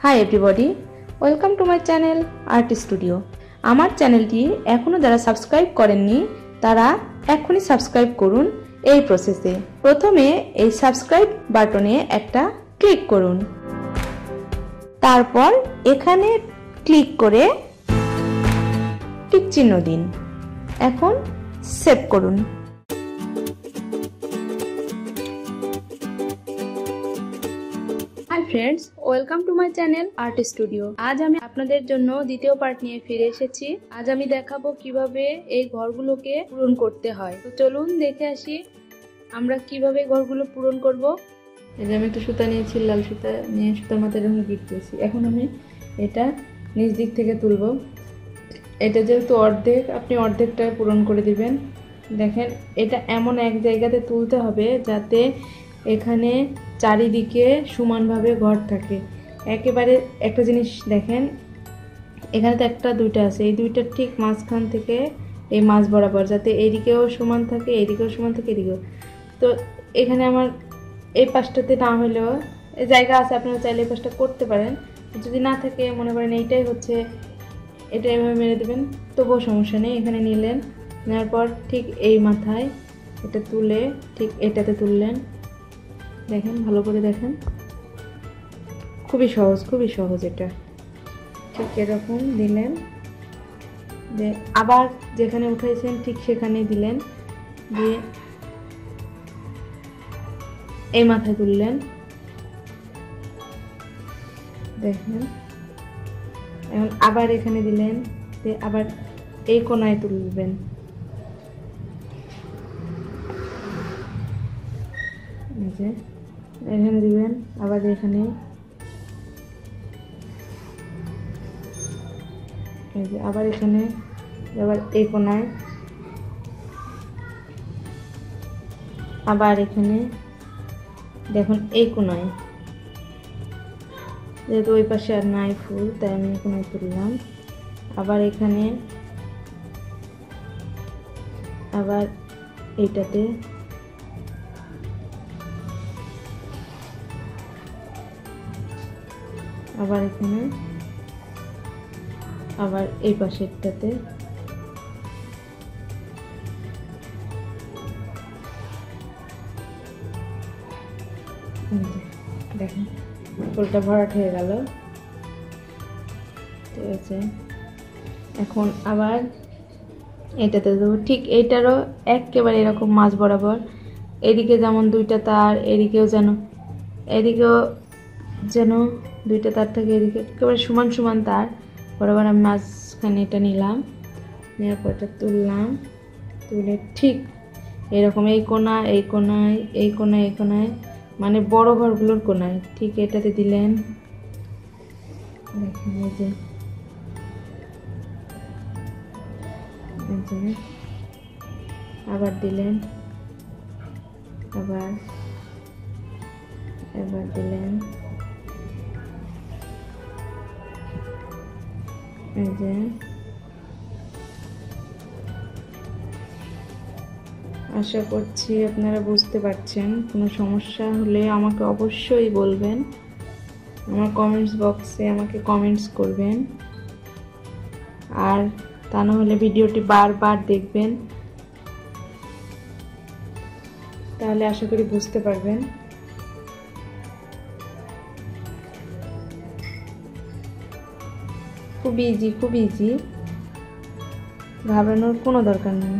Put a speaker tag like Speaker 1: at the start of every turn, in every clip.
Speaker 1: Hi everybody welcome to my channel art studio আমার চ্যানেলটি এখনও যারা সাবস্ক্রাইব করেননি, তারা এখনই সাবস্ক্রাইব করুন এই প্রসেসে প্রথমে এই সাবস্ক্রাইব বাটনে একটা ক্লিক করুন। তারপর এখানে ক্লিক করে টিক চিহ্ন দিন। এখন সেভ করুন। Friends welcome to my channel art studio আজ আমি আপনাদের জন্য দ্বিতীয় পার্ট নিয়ে ফিরে এসেছি। আজ আমি দেখাবো কীভাবে এই ঘরগুলোকে পূরণ করতে হয়। তো চলুন দেখে আসি আমরা কীভাবে ঘরগুলো পূরণ করব।
Speaker 2: এই যে আমি একটু সুতা নিয়েছি, লাল সুতা নিয়ে সুতার মাথায় এরকম গিট দিয়েছি এখন আমি এটা নিচ দিক থেকে তুলব। এটা যেহেতু অর্ধেক, আপনি অর্ধেকটা পূরণ করে দিবেন। দেখেন, এটা এমন এক জায়গাতে তুলতে হবে যাতে এখানে চারিদিকে সমানভাবে ঘর থাকে। একেবারে একটা জিনিস দেখেন, এখানে তো একটা, দুইটা আছে। এই দুইটার ঠিক মাঝখান থেকে এই মাছ বরাবর, যাতে এদিকেও সমান থাকে, এদিকেও সমান থাকে, এদিকেও। তো এখানে আমার এই পাশটাতে না হলেও এই জায়গা আছে, আপনারা চাইলে এই পাশটা করতে পারেন। যদি না থাকে, মনে করেন এইটাই হচ্ছে, এটা এভাবে মেরে দেবেন, তবুও সমস্যা নেই। এখানে নিলেন, নেওয়ার পর ঠিক এই মাথায় এটা তুলে, ঠিক এটাতে তুললেন। দেখেন, ভালো করে দেখেন। খুবই সহজ খুবই সহজ এটা। ঠিক এরকম দিলেন। যে আবার যেখানে উঠাইছেন, ঠিক সেখানে দিলেন। দিয়ে এই মাথায় তুললেন। দেখেন। এখন আবার এখানে দিলেন, দিয়ে আবার এই কোনায় তুলবেন। এই যে। এখানে দিবেন, আবার এখানে। আবার এখানে, আবার এই কোনায়। আবার এখানে, দেখুন এই কোনায়। যেহেতু ওই পাশে আর নাই ফুল, তাই আমি এখানে তুললাম। আবার এখানে, আবার এইটাতে আবার এখানে, আবার এই পাশেরটাতে। দেখেন ফুলটা ভরাট হয়ে গেল। ঠিক আছে এখন আবার এটাতে দেবো। ঠিক এইটারও একেবারে এরকম মাছ বরাবর। এদিকে যেমন দুইটা তার, এদিকেও যেন, এদিকেও যেন দুইটা তার থেকে এদিকে। একেবারে সমান সমান তার। বরাবর আমি মাঝখানে এটা নিলাম। নেওয়ার পর এটা তুললাম। তুলে ঠিক এরকম এই কোনা এই কোনায় এই কোনায় এই কোনায় মানে বড় ঘরগুলোর কোনায়। ঠিক এটাতে দিলেন। যে। আবার দিলেন। আবার, এবার দিলেন। এই যে আশা করছি আপনারা বুঝতে পারছেন। কোনো সমস্যা হলে আমাকে অবশ্যই বলবেন। আমার কমেন্টস বক্সে আমাকে কমেন্টস করবেন। আর তা না হলে ভিডিওটি বারবার দেখবেন। তাহলে আশা করি বুঝতে পারবেন। খুব ইজি খুব ইজি ঘাবড়ানোর কোনো দরকার নেই।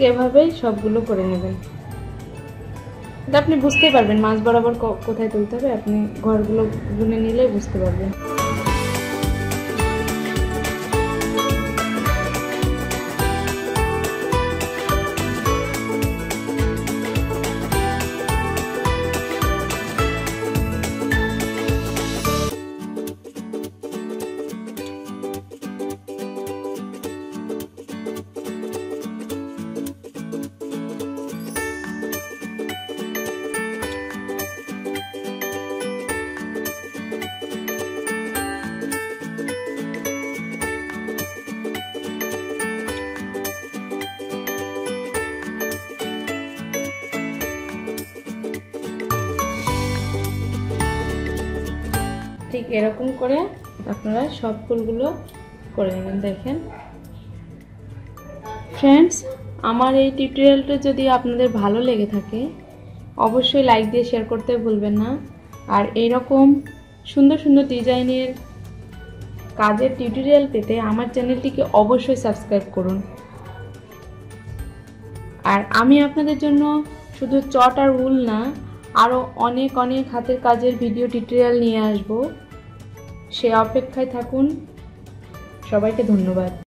Speaker 2: ঠিক এভাবেই সবগুলো করে নেবেন। আপনি বুঝতেই পারবেন, মাছ বরাবর কোথায় তুলতে হবে, আপনি ঘরগুলো গুনে নিলে বুঝতে পারবেন। এরকম করে আপনারা সব ফুলগুলো করে নেবেন, দেখেন। ফ্রেন্ডস আমার এই টিউটোরিয়ালটা যদি আপনাদের ভালো লেগে থাকে, অবশ্যই লাইক দিয়ে শেয়ার করতে ভুলবেন না। আর এইরকম সুন্দর সুন্দর ডিজাইনের কাজের টিউটোরিয়াল পেতে আমার চ্যানেলটিকে অবশ্যই সাবস্ক্রাইব করুন। আর আমি আপনাদের জন্য শুধু চট আর উল না আরও অনেক অনেক হাতের কাজের ভিডিও টিউটোরিয়াল নিয়ে আসব। সে অপেক্ষায় থাকুন। সবাইকে ধন্যবাদ।